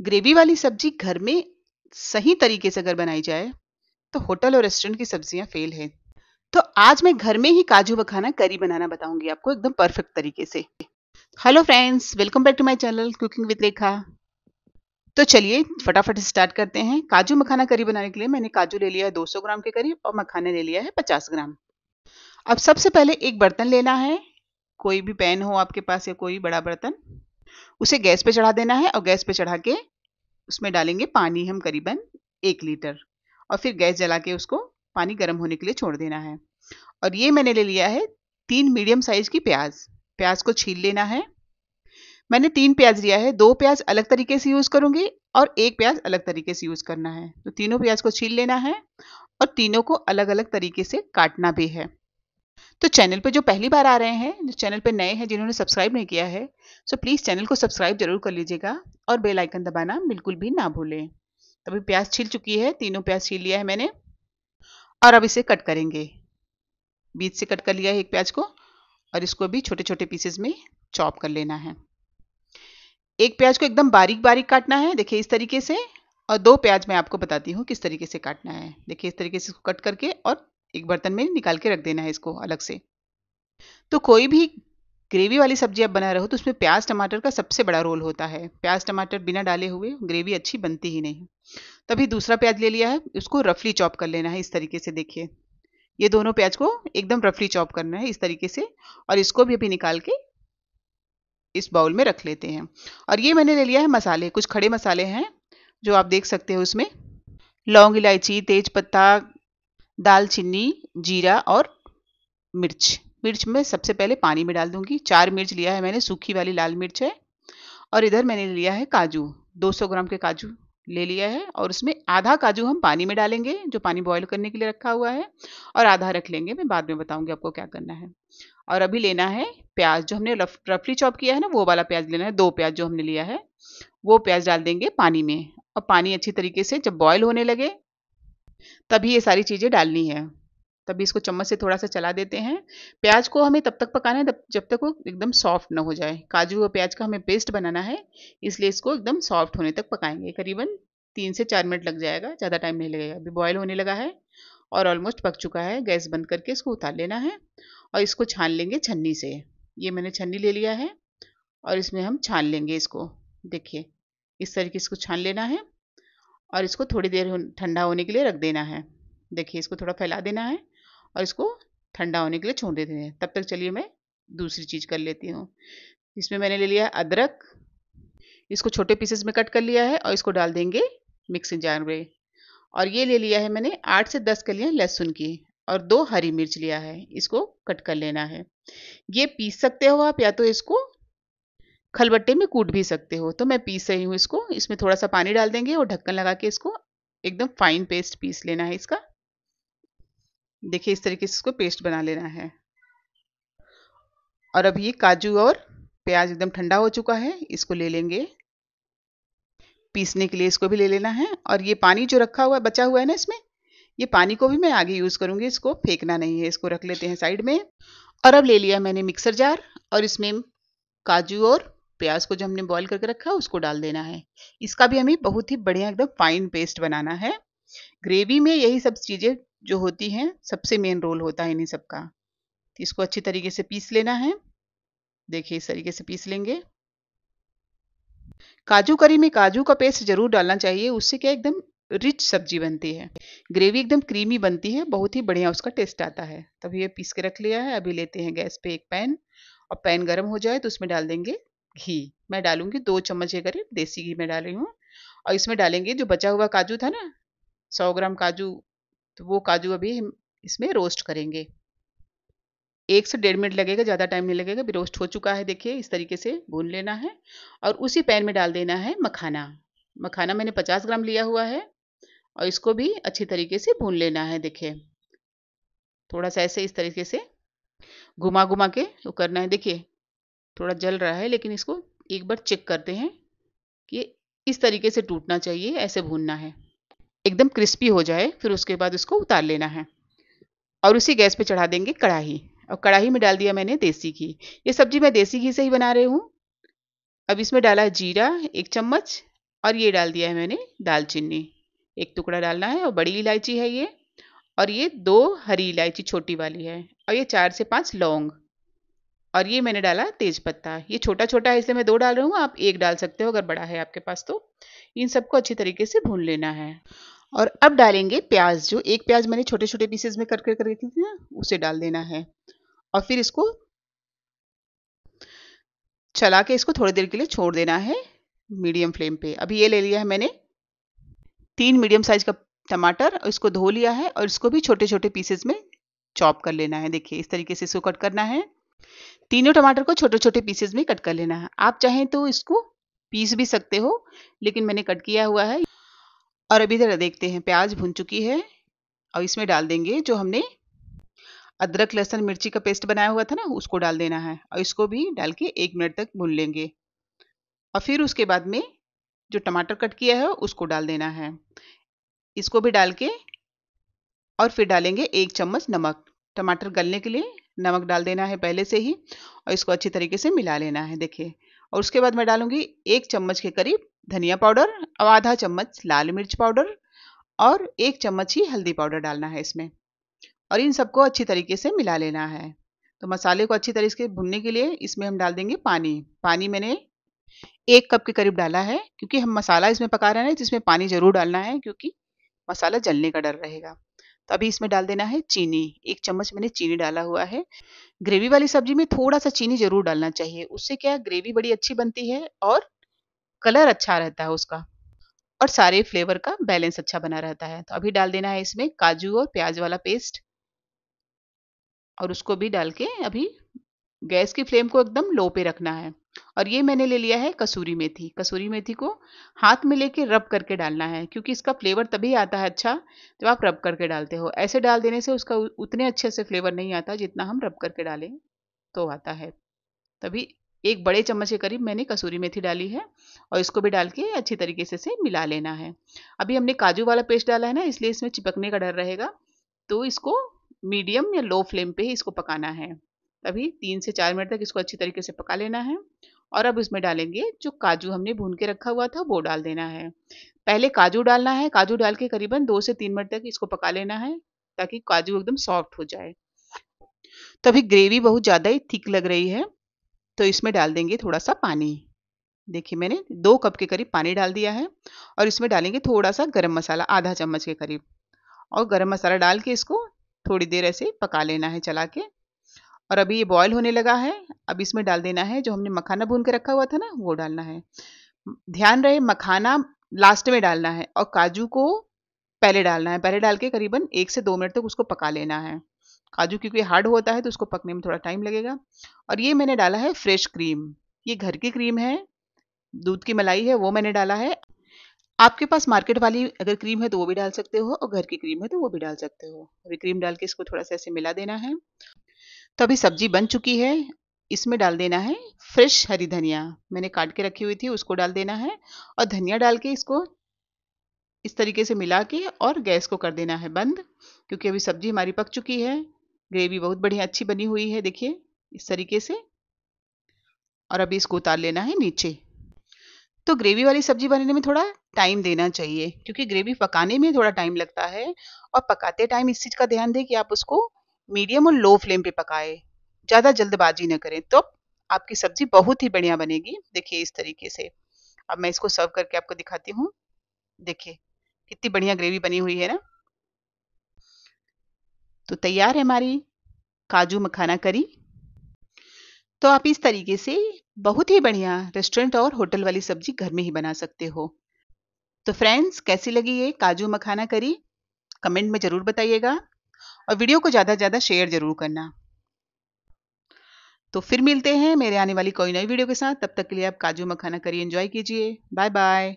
Gravy वाली सब्ज़ी घर में सही तरीके से अगर बनाई जाए तो होटल और रेस्टोरेंट की सब्ज़ियाँ फेल है। तो आज मैं घर में ही काजू मखाना करी बनाना बताऊँगी आपको एकदम परफेक्ट तरीके से। Hello friends welcome back to my channel cooking with Rekha तो चलिए, फटाफट स्टार्ट करते हैं। काजू मखाना करी बनाने के लिए मैंने काजू ले लिया है 200 ग्राम के करीब और मखाने ले लिया है 50 ग्राम। अब सबसे पहले एक बर्तन लेना है, कोई भी पैन हो आपके पास या कोई बड़ा बर्तन। उसे गैस पे चढ़ा देना है और गैस पे चढ़ा के उसमें डालेंगे पानी हम करीबन एक लीटर और फिर गैस जला के उसको पानी गर्म होने के लिए छोड़ देना है। और ये मैंने ले लिया है तीन मीडियम साइज़ की प्याज। प्याज को छील लेना है। मैंने तीन प्याज लिया है। दो प्याज अलग तरीके से यूज़ करूँगी और एक प्याज अलग तरीके से यूज़ करना है। तो तीनों प्याज को छील लेना है और तीनों को अलग अलग तरीके से काटना भी है। तो चैनल पे जो पहली बार आ रहे हैं, जो चैनल पे नए हैं, जिन्होंने सब्सक्राइब नहीं किया है सो प्लीज़ चैनल को सब्सक्राइब ज़रूर कर लीजिएगा और बेल आइकन दबाना बिल्कुल भी ना भूलें। तभी प्याज छील चुकी है, तीनों प्याज छील लिया है मैंने और अब इसे कट करेंगे। बीच से कट कर लिया है एक प्याज को और इसको भी छोटे छोटे पीसेस में चॉप कर लेना है। एक प्याज को एकदम बारीक बारीक काटना है, देखिए इस तरीके से और दो प्याज मैं आपको बताती हूँ किस तरीके से काटना है। देखिए इस तरीके से इसको कट करके और एक बर्तन में निकाल के रख देना है इसको अलग से। तो कोई भी ग्रेवी वाली सब्ज़ी आप बना रहे हो तो उसमें प्याज, टमाटर का सबसे बड़ा रोल होता है। प्याज, टमाटर बिना डाले हुए ग्रेवी अच्छी बनती ही नहीं। तभी दूसरा प्याज ले लिया है, उसको रफली चॉप कर लेना है इस तरीके से देखिए। ये दोनों प्याज को एकदम रफली चॉप करना है इस तरीके से और इसको भी अभी निकाल के इस बाउल में रख लेते हैं। और ये मैंने ले लिया है मसाले, कुछ खड़े मसाले हैं जो आप देख सकते हो उसमें। लौंग, इलायची तेज पत्ता दालचीनी, जीरा और मिर्च। मिर्च में सबसे पहले पानी में डाल दूँगी। चार मिर्च लिया है मैंने, सूखी वाली लाल मिर्च है। और इधर मैंने लिया है काजू 200 ग्राम के काजू ले लिया है। और उसमें आधा काजू हम पानी में डालेंगे, जो पानी बॉईल करने के लिए रखा हुआ है। और आधा रख लेंगे, मैं बाद में बताऊँगी आपको क्या करना है। और अभी लेना है प्याज, जो हमने रफली चॉप किया है ना, वो वाला प्याज लेना है। दो प्याज जो हमने लिया है, वो प्याज डाल देंगे पानी में। और पानी अच्छी तरीके से जब बॉयल होने लगे तभी ये सारी चीज़ें डालनी है। तभी इसको चम्मच से थोड़ा सा चला देते हैं। प्याज को हमें तब तक पकाना है जब तक वो एकदम सॉफ्ट ना हो जाए। काजू और प्याज का हमें पेस्ट बनाना है, इसलिए इसको एकदम सॉफ्ट होने तक पकाएँगे। करीबन तीन से चार मिनट लग जाएगा, ज़्यादा टाइम नहीं लगेगा। अभी बॉयल होने लगा है और ऑलमोस्ट पक चुका है। गैस बंद करके इसको उतार लेना है और इसको छान लेंगे छन्नी से। ये मैंने छन्नी ले लिया है और इसमें हम छान लेंगे इसको। देखिए, इस तरीके इसको छान लेना है। और इसको थोड़ी देर ठंडा होने के लिए रख देना है। देखिए, इसको थोड़ा फैला देना है और इसको ठंडा होने के लिए छोड़ देते हैं। तब तक चलिए मैं दूसरी चीज़ कर लेती हूँ। इसमें मैंने ले लिया अदरक। इसको छोटे पीसेस में कट कर लिया है और इसको डाल देंगे मिक्सिंग जार में। और ये ले लिया है मैंने आठ से दस कलियाँ लहसुन की और दो हरी मिर्च लिया है। इसको कट कर लेना है। ये पीस सकते हो आप या तो इसको खलबट्टे में कूट भी सकते हो। तो मैं पीस रही हूँ इसको, इसमें थोड़ा सा पानी डाल देंगे और ढक्कन लगा के इसको एकदम फाइन पेस्ट पीस लेना है इसका। देखिए इस तरीके से इसको पेस्ट बना लेना है। और अब ये काजू और प्याज एकदम ठंडा हो चुका है, इसको ले लेंगे। पीसने के लिए इसको भी ले लेना है और ये पानी जो रखा हुआ, बचा हुआ है ना इसमें, ये पानी को भी मैं आगे यूज़ करूँगी, इसको फेंकना नहीं है, इसको रख लेते हैं साइड में। और अब ले लिया मैंने मिक्सर जार और इसमें काजू और प्याज को जो हमने बॉईल करके रखा है, उसको डाल देना है। इसका भी हमें बहुत ही बढ़िया एकदम फाइन पेस्ट बनाना है। ग्रेवी में यही सब चीज़ें जो होती हैं, सबसे मेन रोल होता है इन्हीं सबका तो इसको अच्छी तरीके से पीस लेना है। देखिए, इस तरीके से पीस लेंगे। काजू करी में काजू का पेस्ट ज़रूर डालना चाहिए, उससे क्या एकदम रिच सब्ज़ी बनती है। ग्रेवी एकदम क्रीमी बनती है, बहुत ही बढ़िया उसका टेस्ट आता है। तभी ये पीस के रख लिया है, अभी लेते हैं गैस पे एक पैन। और पैन गर्म हो जाए तो उसमें डाल देंगे घी मैं डालूँगी, दो चम्मच के करीब देसी घी में डाल रही हूँ। और इसमें डालेंगे जो बचा हुआ काजू था ना, सौ ग्राम काजू तो वो काजू अभी हम इसमें रोस्ट करेंगे। एक से डेढ़ मिनट लगेगा, ज़्यादा टाइम नहीं लगेगा, अभी रोस्ट हो चुका है, देखिए, इस तरीके से भून लेना है। और उसी पैन में डाल देना है मखाना। मखाना मैंने पचास ग्राम लिया हुआ है, और इसको भी अच्छी तरीके से भून लेना है, देखिए। थोड़ा सा ऐसे इस तरीके से घुमा घुमा के वो करना है, देखिए थोड़ा जल रहा है, लेकिन इसको एक बार चेक करते हैं कि इस तरीके से टूटना चाहिए, ऐसे भूनना है। एकदम क्रिस्पी हो जाए, फिर उसके बाद उसको उतार लेना है। और उसी गैस पे चढ़ा देंगे कढ़ाई और कढ़ाई में डाल दिया मैंने देसी घी। ये सब्ज़ी मैं देसी घी से ही बना रही हूँ। अब इसमें डाला है जीरा, एक चम्मच, और ये डाल दिया है मैंने दालचीनी। एक टुकड़ा डालना है, और बड़ी इलायची है ये। और ये दो हरी इलायची छोटी वाली है, और ये चार से पाँच लौंग। और ये मैंने डाला तेज पत्ता। ये छोटा छोटा है इसलिए मैं दो डाल रहा हूँ, आप एक डाल सकते हो अगर बड़ा है आपके पास तो। इन सबको अच्छी तरीके से भून लेना है। और अब डालेंगे प्याज जो एक प्याज मैंने छोटे छोटे पीसेज में करके कर रखी थी ना, उसे डाल देना है। और फिर इसको चला के इसको थोड़ी देर के लिए छोड़ देना है मीडियम फ्लेम पे। अभी ये ले लिया है मैंने तीन मीडियम साइज़ का टमाटर, इसको धो लिया है और इसको भी छोटे छोटे पीसेस में चॉप कर लेना है। देखिए, इस तरीके से इसको कट करना है। तीनों टमाटर को छोटे छोटे पीसेस में कट कर लेना है। आप चाहें तो इसको पीस भी सकते हो, लेकिन मैंने कट किया हुआ है। और अभी ज़रा देखते हैं, प्याज भुन चुकी है। और इसमें डाल देंगे जो हमने अदरक, लहसुन, मिर्ची का पेस्ट बनाया हुआ था ना, उसको डाल देना है। और इसको भी डाल के एक मिनट तक भून लेंगे। और फिर उसके बाद में जो टमाटर कट किया है, उसको डाल देना है। इसको भी डाल के और फिर डालेंगे एक चम्मच नमक। टमाटर गलने के लिए नमक डाल देना है पहले से ही और इसको अच्छी तरीके से मिला लेना है, देखिए। और उसके बाद मैं डालूँगी एक चम्मच के करीब धनिया पाउडर और आधा चम्मच लाल मिर्च पाउडर और एक चम्मच ही हल्दी पाउडर डालना है इसमें और इन सबको अच्छी तरीके से मिला लेना है। तो मसाले को अच्छी तरीके से भुनने के लिए इसमें हम डाल देंगे पानी। पानी मैंने एक कप के करीब डाला है, क्योंकि हम मसाला इसमें पका रहे हैं जिसमें पानी ज़रूर डालना है, क्योंकि मसाला जलने का डर रहेगा। तो अभी इसमें डाल देना है चीनी। एक चम्मच मैंने चीनी डाला हुआ है। ग्रेवी वाली सब्ज़ी में थोड़ा सा चीनी ज़रूर डालना चाहिए। उससे क्या ग्रेवी बड़ी अच्छी बनती है और कलर अच्छा रहता है उसका और सारे फ्लेवर का बैलेंस अच्छा बना रहता है। तो अभी डाल देना है इसमें काजू और प्याज वाला पेस्ट और उसको भी डाल के अभी गैस की फ्लेम को एकदम लो पे रखना है। और ये मैंने ले लिया है कसूरी मेथी। कसूरी मेथी को हाथ में लेके रब करके डालना है, क्योंकि इसका फ्लेवर तभी आता है अच्छा जब आप रब करके डालते हो। ऐसे डाल देने से उसका उतने अच्छे से फ्लेवर नहीं आता जितना हम रब करके डालें तो आता है। तभी एक बड़े चम्मच के करीब मैंने कसूरी मेथी डाली है और इसको भी डाल के अच्छी तरीके से से मिला लेना है। अभी हमने काजू वाला पेस्ट डाला है ना, इसलिए इसमें चिपकने का डर रहेगा तो इसको मीडियम या लो फ्लेम पे ही इसको पकाना है। तभी तीन से चार मिनट तक इसको अच्छी तरीके से पका लेना है। और अब इसमें डालेंगे जो काजू हमने भून के रखा हुआ था, वो डाल देना है। पहले काजू डालना है, काजू डाल के करीबन दो से तीन मिनट तक इसको पका लेना है, ताकि काजू एकदम सॉफ्ट हो जाए। तो अभी ग्रेवी बहुत ज़्यादा ही थिक लग रही है तो इसमें डाल देंगे थोड़ा सा पानी। देखिए मैंने दो कप के करीब पानी डाल दिया है, और इसमें डालेंगे थोड़ा सा गरम मसाला, आधा चम्मच के करीब। और गरम मसाला डाल के इसको थोड़ी देर ऐसे पका लेना है चला के। और अभी ये बॉयल होने लगा है। अब इसमें डाल देना है, जो हमने मखाना भून के रखा हुआ था ना, वो डालना है। ध्यान रहे, मखाना लास्ट में डालना है और काजू को पहले डालना है। पहले डाल के करीबन एक से दो मिनट तक उसको पका लेना है। काजू क्योंकि हार्ड होता है तो उसको पकने में थोड़ा टाइम लगेगा। और ये मैंने डाला है फ्रेश क्रीम ये घर की क्रीम है, दूध की मलाई है, वो मैंने डाला है। आपके पास मार्केट वाली अगर क्रीम है तो वो भी डाल सकते हो और घर की क्रीम है तो वो भी डाल सकते हो। अभी क्रीम डाल के इसको थोड़ा सा ऐसे मिला देना है। तो अभी सब्ज़ी बन चुकी है, इसमें डाल देना है फ्रेश हरी धनिया। मैंने काट के रखी हुई थी, उसको डाल देना है और धनिया डाल के इसको इस तरीके से मिला के और गैस को कर देना है बंद, क्योंकि अभी सब्ज़ी हमारी पक चुकी है। ग्रेवी बहुत बढ़िया अच्छी बनी हुई है, देखिए, इस तरीके से। और अभी इसको उतार लेना है नीचे। तो ग्रेवी वाली सब्ज़ी बनने में थोड़ा टाइम देना चाहिए, क्योंकि ग्रेवी पकाने में थोड़ा टाइम लगता है और पकाते टाइम इस चीज़ का ध्यान दें कि आप उसको मीडियम और लो फ्लेम पे पकाए, ज़्यादा जल्दबाजी न करें। तो आपकी सब्ज़ी बहुत ही बढ़िया बनेगी। देखिए इस तरीके से। अब मैं इसको सर्व करके आपको दिखाती हूँ। देखिए, कितनी बढ़िया ग्रेवी बनी हुई है ना? तो तैयार है हमारी काजू मखाना करी। तो आप इस तरीके से बहुत ही बढ़िया रेस्टोरेंट और होटल वाली सब्ज़ी घर में ही बना सकते हो। तो फ्रेंड्स, कैसी लगी ये काजू मखाना करी? कमेंट में ज़रूर बताइएगा। और वीडियो को ज़्यादा से ज़्यादा शेयर ज़रूर करना। तो फिर मिलते हैं मेरे आने वाली कोई नई वीडियो के साथ। तब तक के लिए आप काजू मखाना करिए एंजॉय कीजिए। Bye bye